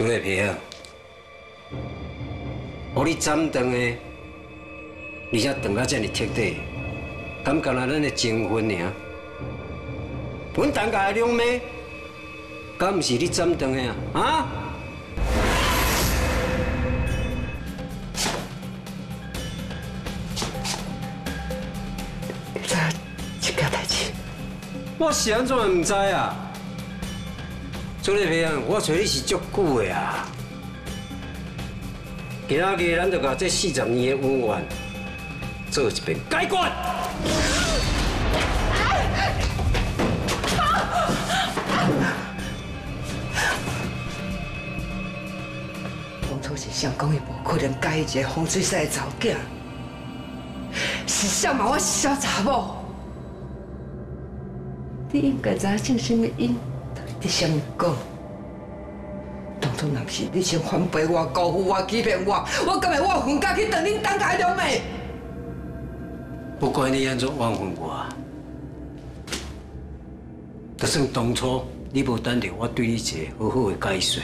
朱丽萍，我你斩断的，而且断到这么彻底，敢干那咱的情分尔？阮当家的两妹，敢不是你斩断的啊？啊？你知这件代志？我是安怎唔知啊？朱丽萍，我找你是足久的啊！今仔日咱就把这四十年的恩怨做一遍解决。当初是想讲伊无可能嫁一个风水师的查某囝，是想骂我小查某。你应该知影正什么因，你先讲。当初若是你先反背我、辜负我、欺骗我，我敢会我分家去当恁当家两妹？不管你安怎冤枉我，就算当初你无等着我对你一个好好的解释，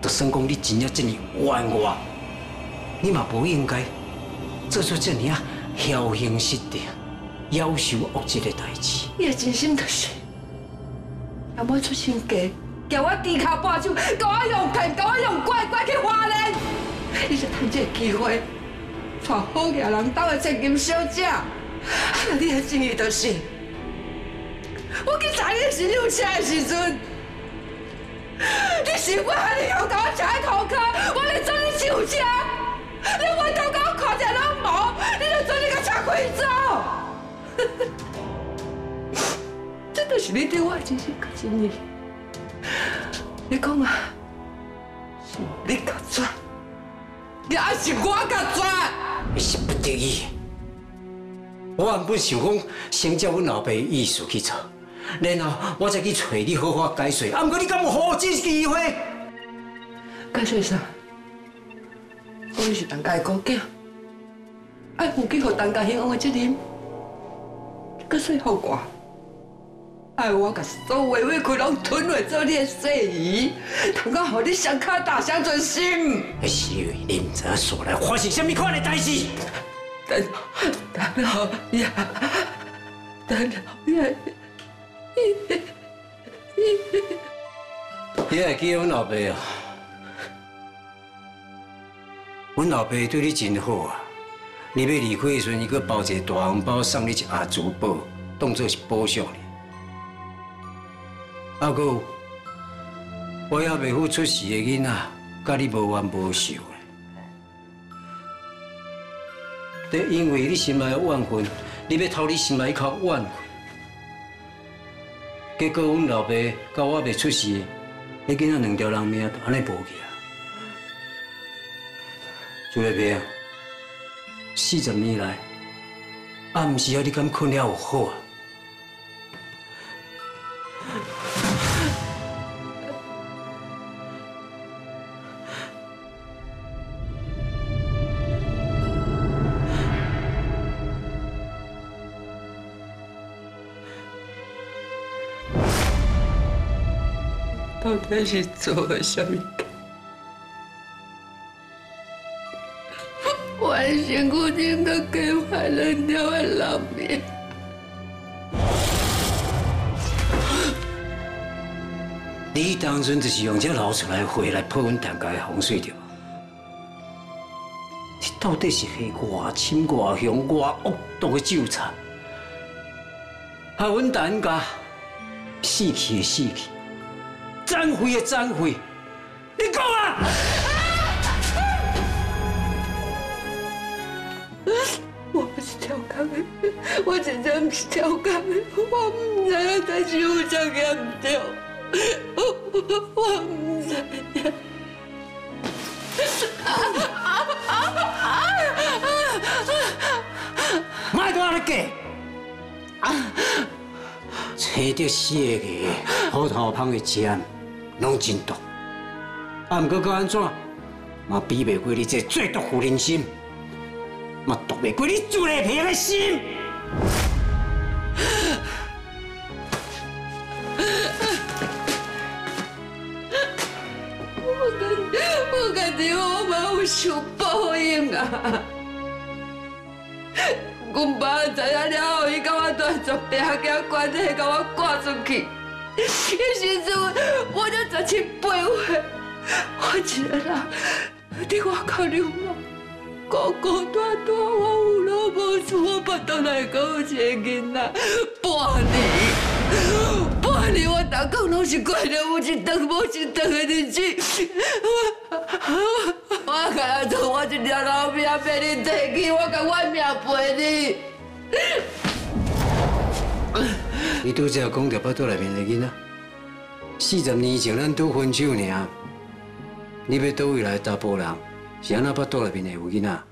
就算讲你真正这么冤我，你嘛不应该做出这么啊侥幸失德、夭寿恶极的代志。你的真心就是让我出身家，叫我低头跋手，叫我用骗，叫我用乖乖去花莲，你就趁这个机会，带好野人兜的千金小姐。啊，你的真意就是，我去查你是有车的时阵，你是我喊你用甲我吃的涂骹，我来做你手车，你回头给我看一下拢无，你就做你个车开走。你对我真心和真意。你讲啊，是你甲转，也是我甲转。你是不得已。我原本想讲先照阮老爸意思去做，然后我再去找你好好解释。啊，不过你敢有给我这机会？解释啥？讲你是当家的孤囝，爱负起互当家兴旺的责任，搁说服我，爱我甲所有的委屈拢吞落做你的细姨，通到互你双脚大相存心。那是因为你唔知影所来发生什么款的代志。等等老爷，等老爷，你还记得阮老爸啊？阮老爸对你真好啊！你要离开的时阵，伊搁包一个大红包送你一盒珠宝，当作是补偿你。啊，搁我也未付出世的囡仔，甲你无冤无仇的。得因为你心内怨恨，你要偷你心内一口怨气，结果阮老爸甲我未出世，迄囡仔两条人命就安尼无去啊！朱丽萍，四十年来，啊，毋是啊，你敢困了有好啊？到底是做了什么？我的辛苦真都给坏了条的老命。你当初就是用这捞出来的货来破阮大家的风水对吧？你到底是下偌深偌凶偌恶毒的纠缠，害阮大家死去的死去，残废的残废，你讲啊！我不是跳岗的，我真正不是跳岗的，我唔知啊，但是有这严重，我我唔知影。卖多你假！找到死的鱼，虎头芳的尖，拢真毒。啊，毋过搁安怎，嘛比袂过你这最毒妇人心，嘛毒袂过你朱丽萍的心。我家己我嘛有受报应啊！阮爸知影了后，伊甲我断绝病惊关系，甲我赶出去。迄时阵我才十七八岁，我一个人伫外口流浪，孤孤单单，我有老无厝，我巴肚内阁有一个囡仔，半年。半年我逐工拢是过着有一顿无一顿的日子，我我甲做我一条老命被你摕去，我甲我命赔你。你拄则讲着巴肚内面的囡仔，四十年前咱拄分手尔，你要倒位来查甫人，是安那巴肚内面的有囡仔？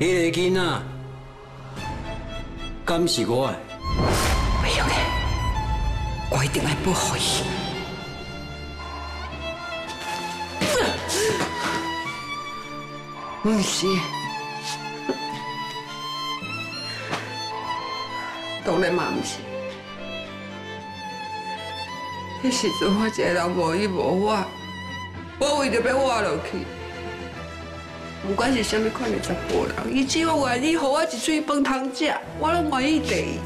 迄个囡仔，敢是我的？不用的，我一定会保护伊。不是，当然嘛不是。迄时阵我一个人无依无我，我为着要活落去。不管是什么款的查甫人，伊只要愿意给我一嘴饭通食，我拢愿意地。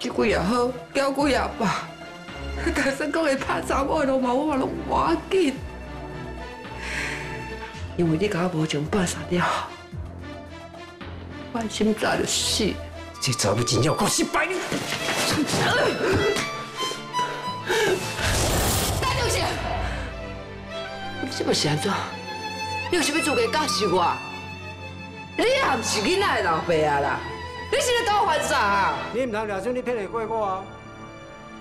一句也好，叫句也罢，大声讲会拍查某的嘛，我拢无要紧。因为你甲我无情半杀了，我心早就死。这查某真要够失败！大刘姐，你这么是安怎？你有啥物资格教示我？你也不是囡仔的老爸啊啦！你是咧搞犯啥啊？你唔通抓准你骗会过我啊！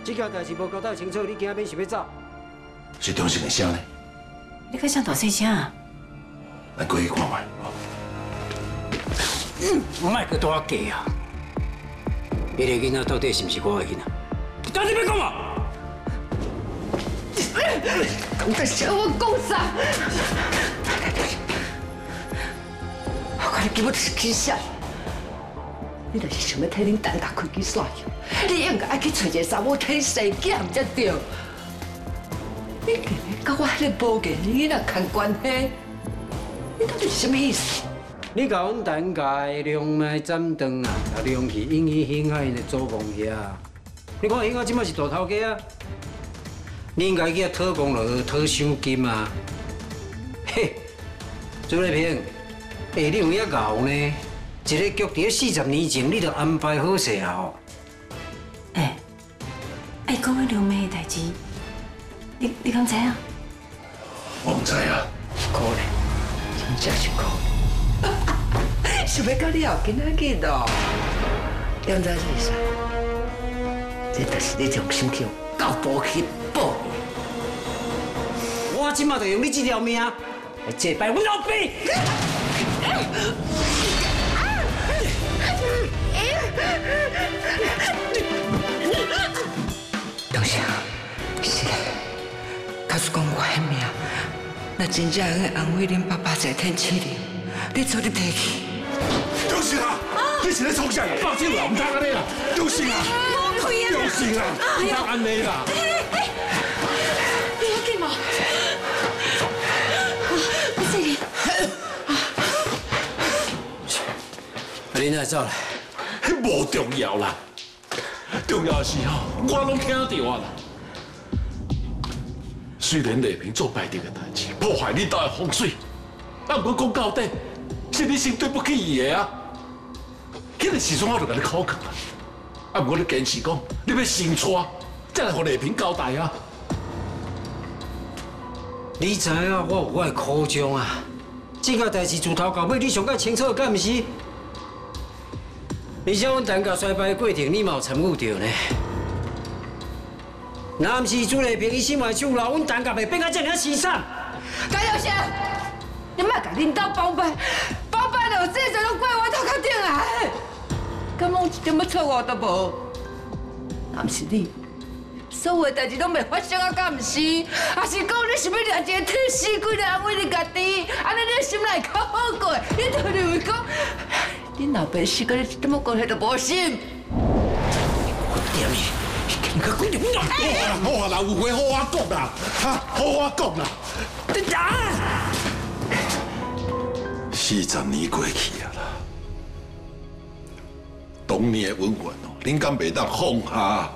这件代志无交代清楚，你今日是要走？是中心的声呢？你可想大细声？咱过去看卖。唔卖去多假啊！迄个囡仔到底是不是我的囡仔？你到底要讲啊？讲在小我讲啥？我看你根本就是气笑。你就是想要替恁蛋大开机耍用，你应该爱去找一个查某替你生囝才对。你今日跟我迄个无见囡仔看关系，你到底是什么意思？你甲阮蛋家的龙脉斩断啊，啊龙去引起兴海的祖公遐。你看兴海即摆是大头家啊，你应该去讨功劳、讨赏金啊。嘿，朱丽萍，哎，你有遐熬呢？一个局伫四十年前，你就安排好势啊！吼。哎，哎，讲迄龙妹的代志，你你敢知啊？我唔知啊。可怜，真是可怜。想要跟你后囡仔去咯？点知是啥？这就是你用心去搞波去报。我今嘛就用你这条命来祭拜我老爸。真正会安慰恁爸爸在天气里，你做你提起。中心啊！你是咧创啥？报警啦！唔通安尼啦！中心啊！中心啊！唔通安尼啦！你要紧无？不是你，啊，你哪会走来？迄无重要啦，重要的是吼，我拢听到啊啦。虽然丽萍做败敌的代志，破坏你家的风水，啊，不过讲到底，是你先对不起伊的啊。迄个时阵我就甲你考劝啊，啊，不过你坚持讲，你要先娶，再来和丽萍交代啊。你知影我有我的苦衷啊！这个代志自头到尾你上解清楚，敢毋是？而且阮蛋家衰败的过程，你嘛有参与着呢。若毋是朱丽萍伊心怀手老，阮蛋家袂变到这样凄惨。高有生，你莫甲领导帮办，帮办了这阵拢怪我头壳顶来，根本一点要错误都无。若毋是你，所有代志拢袂发生啊，敢毋是？还是讲你想要掠一个替死鬼来安慰你家己，安尼你心内较好过？你到底会讲，你老爸死跟你一点关系都无心？你，可讲点我。好啦好啦，有话好我讲啦，哈，好我讲啦。队长，四十年过去啊啦，当年的恩怨哦，恁敢袂当放下？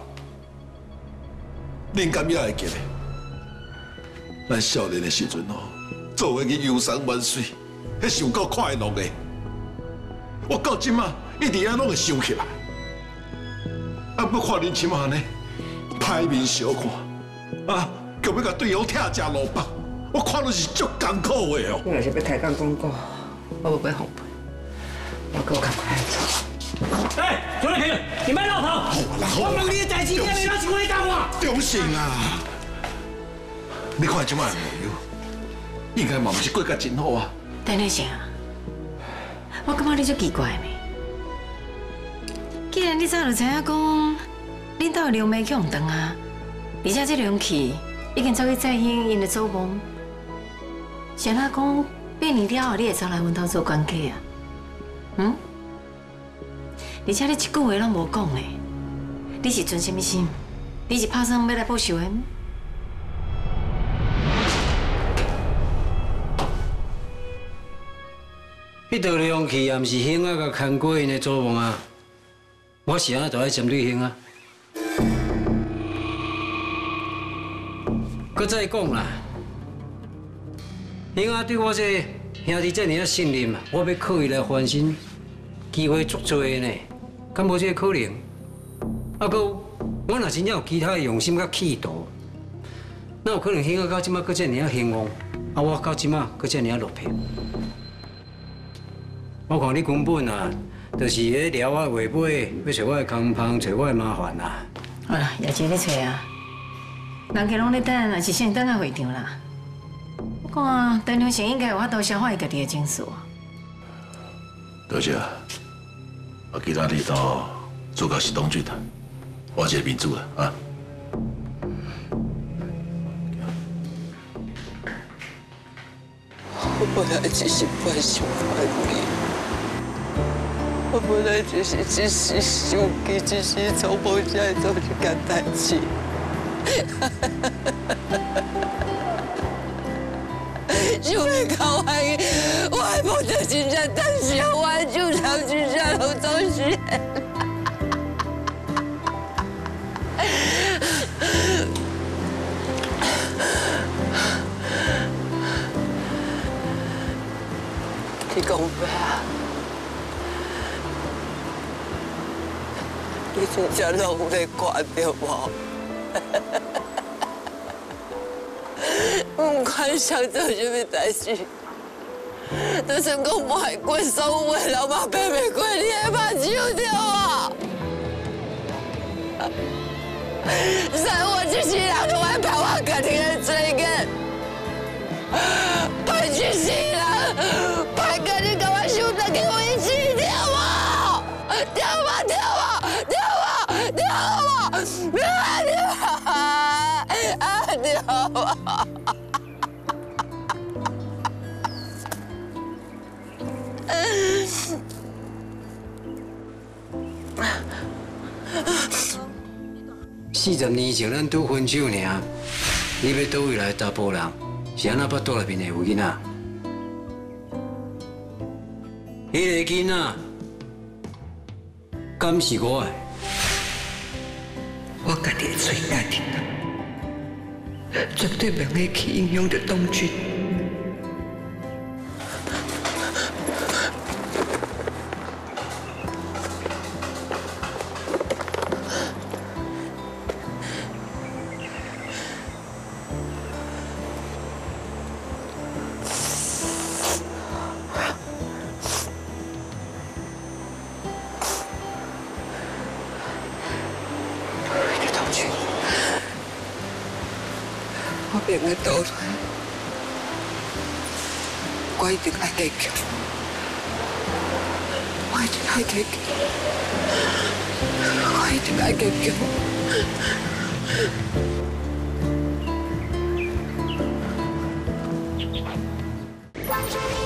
恁敢也会记得？咱少年的时阵哦，做伙去游山玩水，迄是有够快乐的。我到今嘛，一直啊拢会想起来。啊，不看恁即马呢，歹面小看，啊，叫要甲对方拆食萝卜，我看到是足艰苦的哦。你若是要抬杠广告，我无要奉陪，我给我赶快走。哎，周立平，你别闹腾。我问你的代志，你还没拿起回答我。中信啊！你看即摆的朋友，应该嘛毋是过甲真好啊。等一下，我感觉你足奇怪呢。既然你早就知影讲，恁兜的刘梅去红灯啊，而且这龙气已经走去再兴因的祖墓，谁哪讲八年了后你会走来阮兜做关客啊？嗯？而且你一句话拢无讲的，你是存什么心？你是拍算要来报仇的？迄道龙气也毋是兴啊，甲看过因的祖墓啊。我是安都爱针对兴啊。搁再讲啦，兴啊对我这兄弟这尔啊信任，我要靠伊来翻身，机会足多呢，敢无这个可能？啊，搁我若真正有其他的用心甲企图，那有可能兴啊到即马搁这尔啊兴旺，啊我到即马搁这尔啊落魄。我看你根本啊，就是咧撩我话尾，要找我的空帮，找我的麻烦啦。好啦，也真咧找啊，人家拢咧等，也是先等下会场啦。我看陈良成应该有法度消化伊家己的情绪。多谢啊！啊，其他你都做到是当剧团，我一个民主了啊。我本来只是不想烦你，我本来只是只是想记，只是从无想会做一件代志。想要搞我，我还不得真正当时我就常去下楼走时。你讲咩啊？你真正拢有在看到无？不管想做什么代志，就算讲卖过所有的老妈白袂过你的目睭着啊！在我这些人都会陪我家庭的追根，派去死四十年前咱拄分手尔，你要倒位来查甫人，是安那巴肚内面的有囡仔？迄个囡仔，敢是我的？我家己的最爱，绝对袂用去影响着东军。Habernet oldu. Why did I take you? Why did I take you? Why did I take you? You.